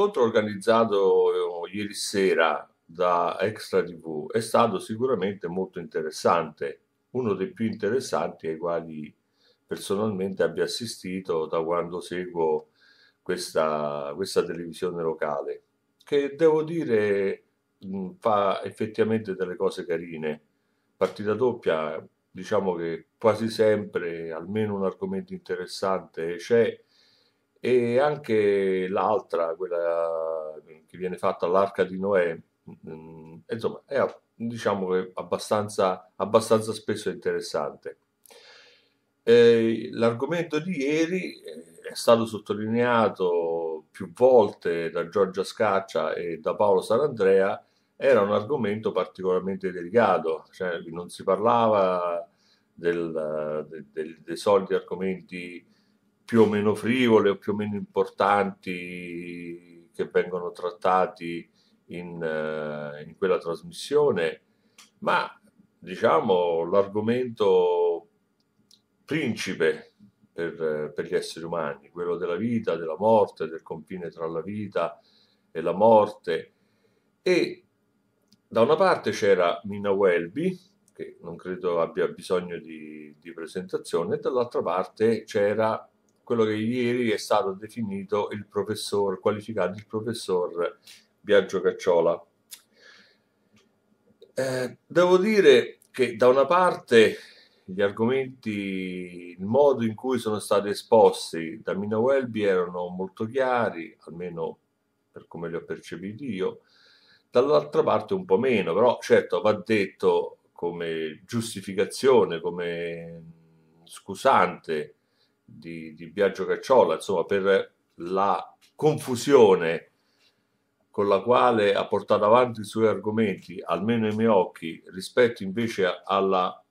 l'incontro organizzato ieri sera da Extra TV è stato sicuramente molto interessante, uno dei più interessanti ai quali personalmente abbia assistito da quando seguo questa, questa televisione locale, che devo dire fa effettivamente delle cose carine. Partita doppia, diciamo che quasi sempre almeno un argomento interessante c'è e anche l'altra, quella che viene fatta all'Arca di Noè, mh, insomma, è diciamo che abbastanza, abbastanza spesso interessante. L'argomento di ieri eh, è stato sottolineato più volte da Giorgia Scaccia e da Paolo Sarandrea, era un argomento particolarmente delicato, cioè non si parlava del, de, de, dei soliti argomenti più o meno frivole o più o meno importanti che vengono trattati in, uh, in quella trasmissione, ma diciamo l'argomento principe per, per, gli esseri umani, quello della vita, della morte, del confine tra la vita e la morte. E da una parte c'era Mina Welby, che non credo abbia bisogno di, di presentazione, e dall'altra parte c'era quello che ieri è stato definito il professor, qualificato il professor Biagio Cacciola. Eh, devo dire che da una parte gli argomenti, il modo in cui sono stati esposti da Mina Welby erano molto chiari, almeno per come li ho percepiti io, dall'altra parte un po' meno, però certo va detto come giustificazione, come scusante di, di Biagio Cacciola, insomma, per la confusione con la quale ha portato avanti i suoi argomenti, almeno ai miei occhi, rispetto invece alla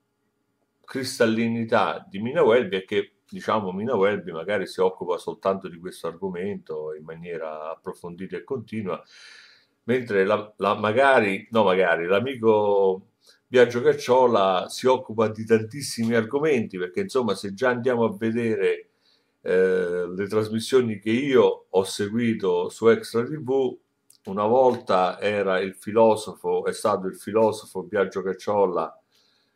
cristallinità di Mina Welby è che diciamo Mina Welby magari si occupa soltanto di questo argomento in maniera approfondita e continua, mentre la, la magari, no magari, l'amico Biagio Cacciola si occupa di tantissimi argomenti perché insomma se già andiamo a vedere eh, le trasmissioni che io ho seguito su Extra TV una volta era il filosofo è stato il filosofo Biagio Cacciola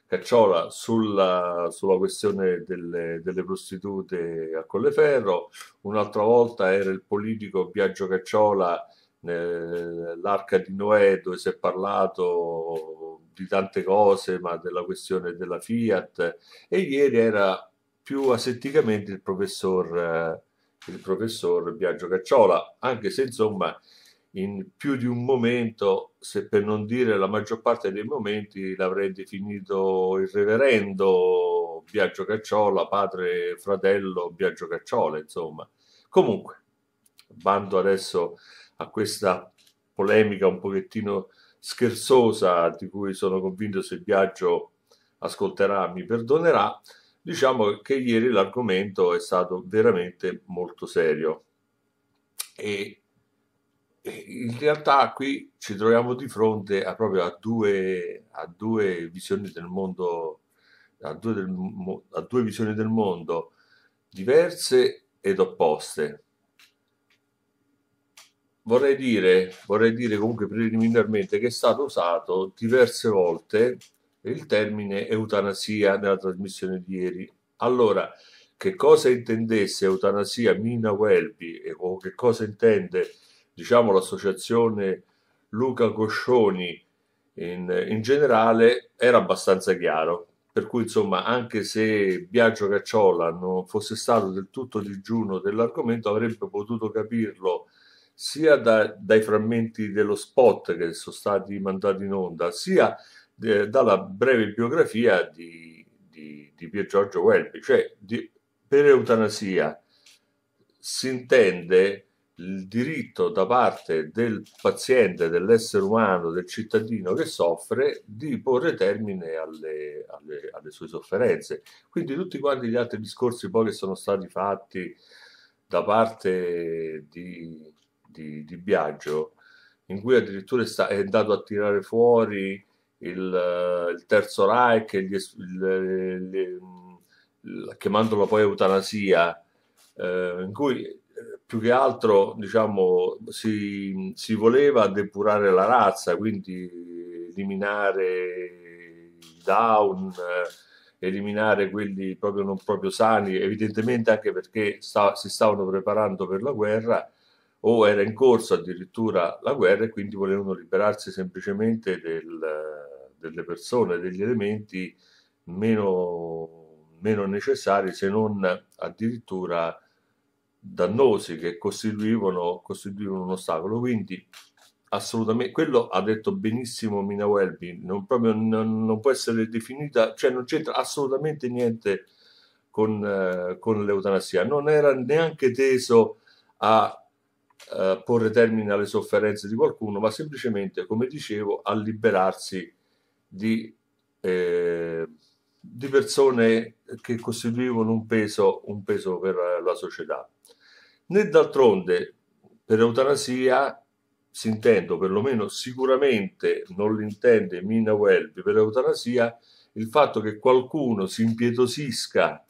Cacciola sulla, sulla questione delle, delle, prostitute a Colleferro, un'altra volta era il politico Biagio Cacciola nell'Arca di Noè dove si è parlato di tante cose, ma della questione della Fiat e ieri era più asetticamente il professor, eh, il professor Biagio Cacciola, anche se insomma in più di un momento, se per non dire la maggior parte dei momenti, l'avrei definito il reverendo Biagio Cacciola, padre fratello Biagio Cacciola, insomma. Comunque, bando adesso a questa polemica un pochettino scherzosa di cui sono convinto se il viaggio ascolterà mi perdonerà, diciamo che ieri l'argomento è stato veramente molto serio. E, in realtà qui ci troviamo di fronte a proprio a due, a due visioni del mondo a due, del, a due visioni del mondo diverse ed opposte vorrei dire, vorrei dire comunque preliminarmente che è stato usato diverse volte il termine eutanasia nella trasmissione di ieri. Allora, che cosa intendesse eutanasia Mina Welby o che cosa intende diciamo l'associazione Luca Coscioni in, in generale era abbastanza chiaro per cui insomma anche se Biagio Cacciola non fosse stato del tutto digiuno dell'argomento avrebbe potuto capirlo sia da, dai frammenti dello spot che sono stati mandati in onda, sia eh, dalla breve biografia di, di, di Pier Giorgio Welby. Cioè, di, per eutanasia si intende il diritto da parte del paziente, dell'essere umano, del cittadino che soffre di porre termine alle, alle, alle, sue sofferenze. Quindi tutti quanti gli altri discorsi poi che sono stati fatti da parte di, di, di Biagio, in cui addirittura è andato a tirare fuori il, il Terzo Reich, gli, il, il, chiamandolo poi eutanasia, eh, in cui più che altro diciamo, si, si, voleva depurare la razza, quindi eliminare i down, eh, eliminare quelli proprio non proprio sani, evidentemente anche perché sta, si stavano preparando per la guerra o era in corso addirittura la guerra e quindi volevano liberarsi semplicemente del, delle persone, degli elementi meno, meno necessari se non addirittura dannosi che costituivano, costituivano un ostacolo. Quindi assolutamente, quello ha detto benissimo Mina Welby, non, proprio, non, non può essere definita, cioè non c'entra assolutamente niente con, eh, con l'eutanasia, non era neanche teso a eh, porre termine alle sofferenze di qualcuno, ma semplicemente, come dicevo, a liberarsi di, eh, di persone che costituivano un peso, un peso per la società. Né d'altronde per eutanasia si intende, perlomeno sicuramente non l'intende Mina Welby per eutanasia, il fatto che qualcuno si impietosisca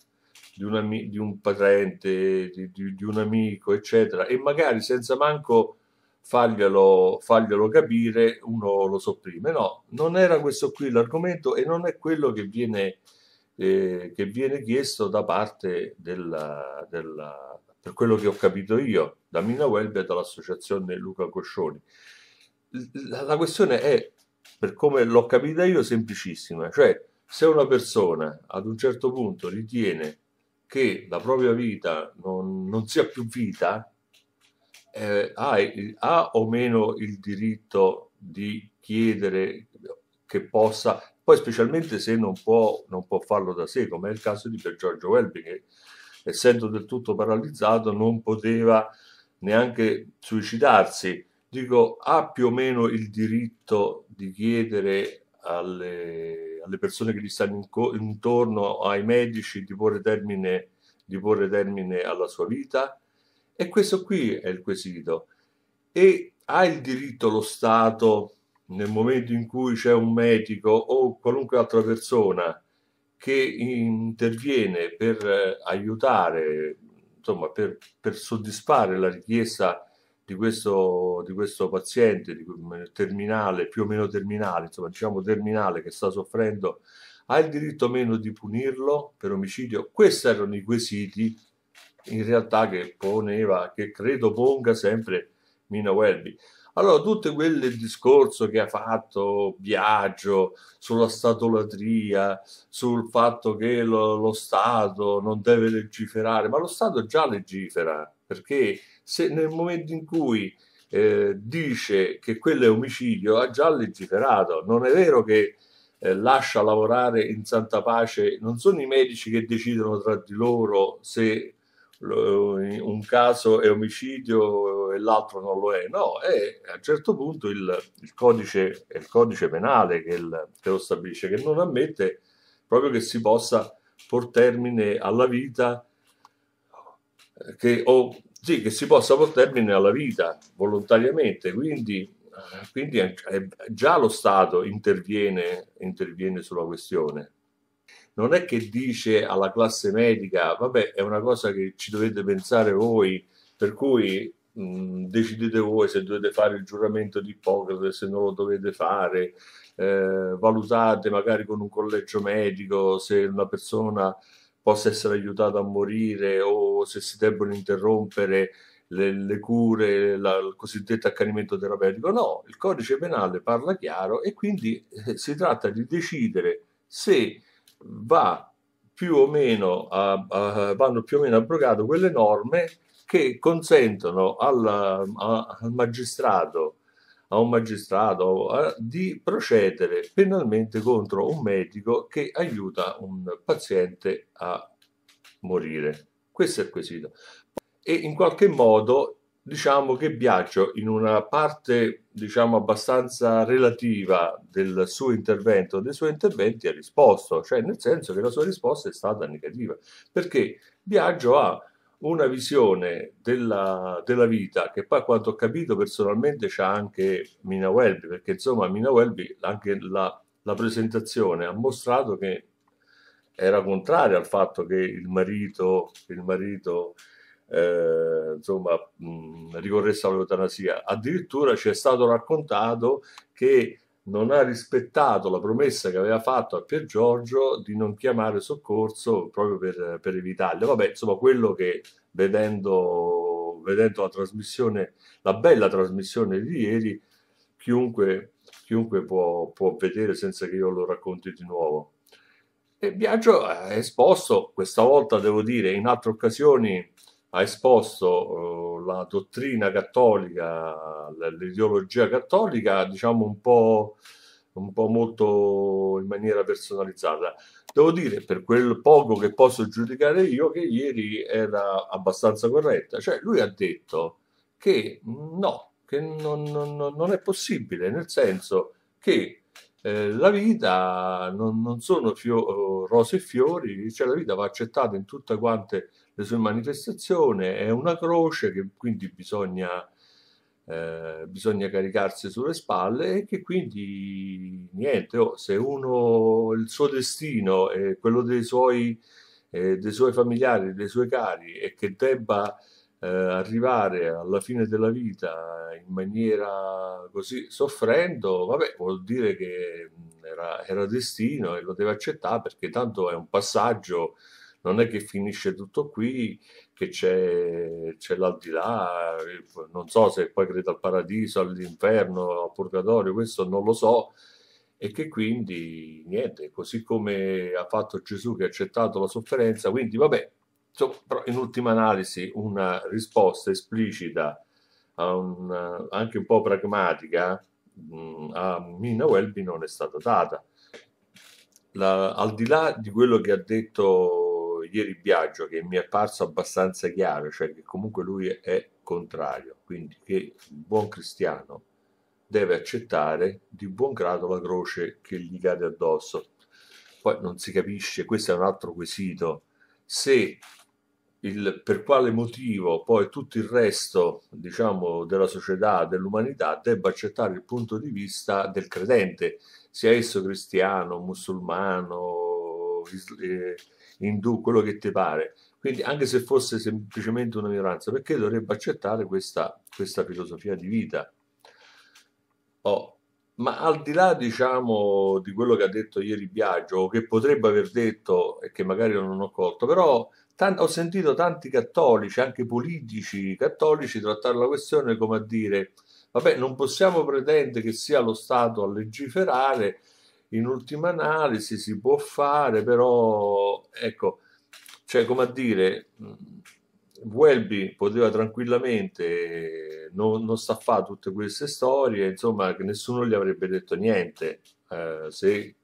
di un, di un parente, di, di, di, un amico, eccetera, e magari senza manco farglielo, farglielo capire, uno lo sopprime. No, non era questo qui l'argomento e non è quello che viene, eh, che viene chiesto da parte della, della per quello che ho capito io, da Mina Welby e dall'associazione Luca Coscioni. La questione è, per come l'ho capita io, semplicissima, cioè se una persona ad un certo punto ritiene che la propria vita non, non sia più vita, eh, ha, ha, o meno il diritto di chiedere che possa, poi specialmente se non può, non può farlo da sé, come è il caso di per Giorgio Welby, che essendo del tutto paralizzato, non poteva neanche suicidarsi. Dico, ha più o meno il diritto di chiedere alle, alle persone che gli stanno intorno, ai medici, di porre, termine, di porre termine alla sua vita? E questo qui è il quesito. E ha il diritto lo Stato, nel momento in cui c'è un medico o qualunque altra persona che interviene per eh, aiutare, insomma, per, per soddisfare la richiesta di questo, di questo paziente di, terminale, più o meno terminale, insomma, diciamo terminale, che sta soffrendo, ha il diritto o meno di punirlo per omicidio? Questi erano i quesiti in realtà che poneva, che credo ponga sempre Mina Welby. Allora, tutto quel discorso che ha fatto Biagio sulla statolatria, sul fatto che lo, lo, Stato non deve legiferare, ma lo Stato già legifera, perché se nel momento in cui eh, dice che quello è omicidio, ha già legiferato. Non è vero che eh, lascia lavorare in santa pace, non sono i medici che decidono tra di loro se un caso è omicidio e l'altro non lo è, no, è a un certo punto il, il, codice, il codice, penale che, il, che, lo stabilisce, che non ammette proprio che si possa porre termine alla vita, che, o sì, che si possa porre termine alla vita volontariamente, quindi, quindi già lo Stato interviene, interviene sulla questione. Non è che dice alla classe medica, vabbè, è una cosa che ci dovete pensare voi, per cui mh, decidete voi se dovete fare il giuramento di Ippocrate, se non lo dovete fare, eh, valutate magari con un collegio medico se una persona possa essere aiutata a morire o se si debbono interrompere le, le cure, la, il cosiddetto accanimento terapeutico. No, il codice penale parla chiaro e quindi eh, si tratta di decidere se va più o meno a, a, vanno più o meno abrogate quelle norme che consentono al, a, al magistrato a un magistrato a, di procedere penalmente contro un medico che aiuta un paziente a morire. Questo è il quesito. E in qualche modo diciamo che Biagio in una parte diciamo abbastanza relativa del suo intervento dei suoi interventi ha risposto cioè nel senso che la sua risposta è stata negativa perché Biagio ha una visione della, della vita che poi a quanto ho capito personalmente c'ha anche Mina Welby perché insomma Mina Welby anche la, la presentazione ha mostrato che era contraria al fatto che il marito, il marito eh, insomma, mh, ricorresse all'eutanasia. Addirittura ci è stato raccontato che non ha rispettato la promessa che aveva fatto a Pier Giorgio di non chiamare soccorso proprio per, per evitarlo. Vabbè, insomma, quello che vedendo, vedendo la trasmissione, la bella trasmissione di ieri, chiunque, chiunque può, può vedere senza che io lo racconti di nuovo. E Biagio ha esposto, questa volta devo dire, in altre occasioni ha esposto uh, la dottrina cattolica, l'ideologia cattolica, diciamo un po', un po' molto in maniera personalizzata. Devo dire, per quel poco che posso giudicare io, che ieri era abbastanza corretta. Cioè, lui ha detto che no, che non, non, non è possibile, nel senso che eh, la vita non, non sono rose e fiori, cioè la vita va accettata in tutte quante le sue manifestazioni, è una croce che quindi bisogna, eh, bisogna caricarsi sulle spalle e che quindi niente, oh, se uno il suo destino è quello dei suoi, eh, dei suoi familiari, dei suoi cari e che debba eh, arrivare alla fine della vita in maniera così soffrendo, vabbè, vuol dire che era, era destino e lo deve accettare perché tanto è un passaggio non è che finisce tutto qui, che c'è, c'è l'aldilà, non so se poi crede al paradiso, all'inferno, al purgatorio, questo non lo so, e che quindi niente, così come ha fatto Gesù che ha accettato la sofferenza, quindi vabbè, in ultima analisi una risposta esplicita, un, anche un po' pragmatica, mm, a Mina Welby non è stata data. La, al di là di quello che ha detto ieri Biagio che mi è apparso abbastanza chiaro, cioè che comunque lui è contrario, quindi che il buon cristiano deve accettare di buon grado la croce che gli cade addosso. Poi non si capisce, questo è un altro quesito, se il, per quale motivo poi tutto il resto diciamo, della società, dell'umanità debba accettare il punto di vista del credente, sia esso cristiano, musulmano, eh, indù, quello che ti pare. Quindi anche se fosse semplicemente una minoranza, perché dovrebbe accettare questa, questa filosofia di vita? Oh, ma al di là, diciamo, di quello che ha detto ieri Biagio, o che potrebbe aver detto e che magari non ho colto, però ho sentito tanti cattolici, anche politici cattolici, trattare la questione come a dire, vabbè, non possiamo pretendere che sia lo Stato a legiferare, in ultima analisi si può fare, però ecco, cioè come a dire, Welby poteva tranquillamente non, non sta a fare tutte queste storie, insomma, che nessuno gli avrebbe detto niente. Eh, se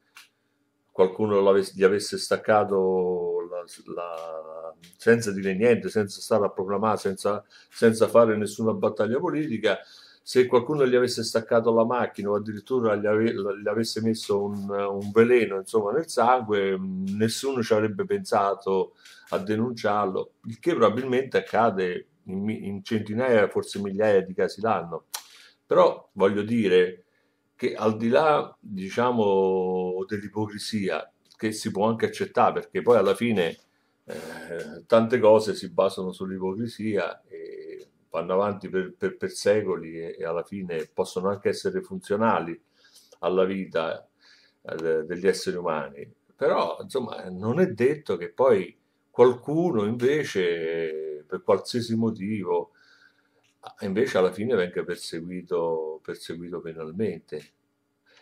qualcuno gli avesse staccato la, la, senza dire niente, senza stare a proclamare, senza, senza fare nessuna battaglia politica se qualcuno gli avesse staccato la macchina o addirittura gli, ave, gli avesse messo un, un, veleno insomma, nel sangue, nessuno ci avrebbe pensato a denunciarlo, il che probabilmente accade in, in centinaia, forse migliaia di casi l'anno. Però voglio dire che al di là, diciamo, dell'ipocrisia, che si può anche accettare, perché poi alla fine eh, tante cose si basano sull'ipocrisia e vanno avanti per, per, per secoli e, e, alla fine possono anche essere funzionali alla vita eh, degli esseri umani. Però, insomma, non è detto che poi qualcuno invece, per qualsiasi motivo, invece alla fine venga perseguito, perseguito penalmente.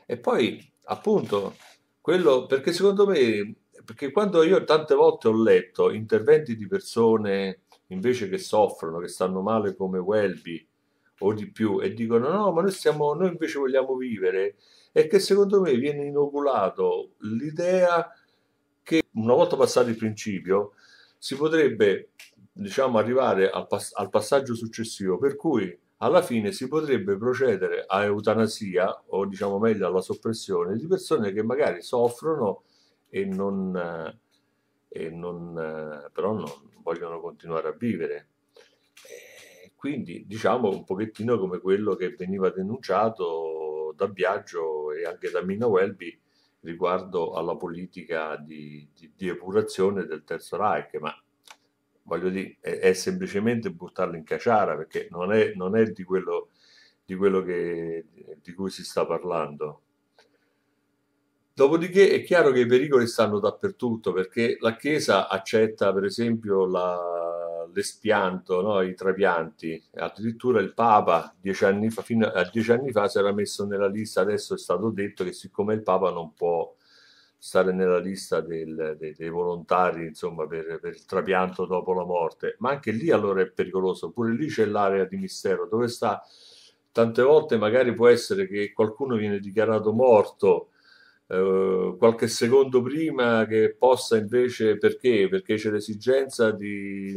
E poi, appunto, quello, perché secondo me, perché quando io tante volte ho letto interventi di persone invece che soffrono, che stanno male come Welby o di più e dicono no, ma noi, stiamo, noi invece vogliamo vivere, è che secondo me viene inoculato l'idea che una volta passato il principio si potrebbe diciamo arrivare al, pass- al passaggio successivo per cui alla fine si potrebbe procedere a eutanasia o diciamo meglio alla soppressione di persone che magari soffrono e non, e non però non, vogliono continuare a vivere. E quindi diciamo un pochettino come quello che veniva denunciato da Biagio e anche da Mina Welby riguardo alla politica di, di, di epurazione del Terzo Reich, ma voglio dire, è, è semplicemente buttarlo in caciara perché non è, non è di quello, di, quello che, di cui si sta parlando. Dopodiché è chiaro che i pericoli stanno dappertutto perché la Chiesa accetta per esempio la, l'espianto, no? i trapianti, addirittura il Papa dieci anni fa, fino a dieci anni fa si era messo nella lista, adesso è stato detto che siccome il Papa non può stare nella lista del, dei, dei, volontari insomma, per, per, il trapianto dopo la morte, ma anche lì allora è pericoloso, pure lì c'è l'area di mistero dove sta, tante volte magari può essere che qualcuno viene dichiarato morto eh, qualche secondo prima che possa invece, perché? Perché c'è l'esigenza di,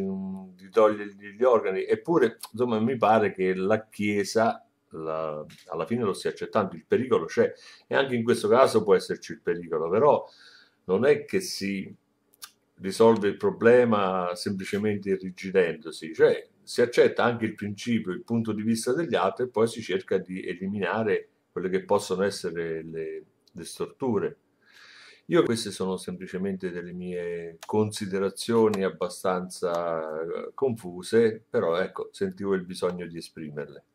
di togliergli gli organi, eppure insomma mi pare che la Chiesa la, alla fine lo stia accettando, il pericolo c'è. E anche in questo caso può esserci il pericolo, però non è che si risolve il problema semplicemente irrigidendosi, cioè si accetta anche il principio, il punto di vista degli altri e poi si cerca di eliminare quelle che possono essere le, le storture. Io queste sono semplicemente delle mie considerazioni abbastanza eh, confuse, però ecco, sentivo il bisogno di esprimerle.